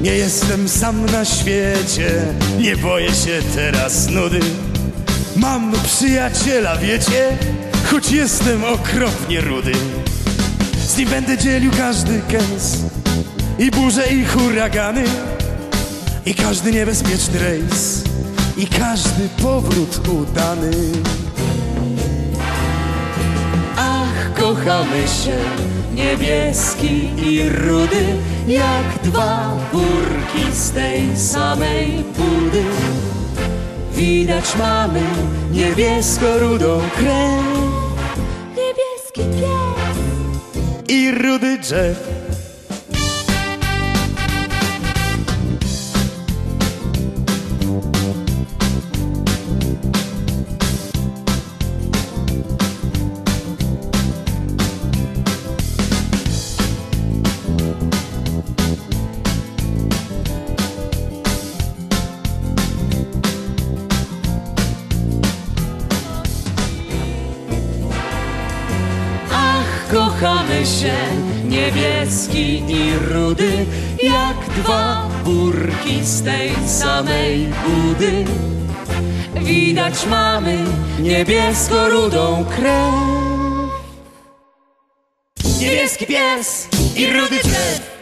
Nie jestem sam na świecie, nie boję się teraz nudy. Mam przyjaciela, wiecie, choć jestem okropnie rudy. Z nim będę dzielił każdy kęs i burze i huragany i każdy niebezpieczny rejs i każdy powrót udany. Kochamy się, niebieski i rudy, jak dwa burki z tej samej budy. Widać mamy niebiesko-rudą krew. Niebieski pies I rudy drzew. Kochamy się, niebieski i rudy, jak dwa burki z tej samej budy. Widać mamy niebiesko-rudą krew. Niebieski pies i rudy drzew.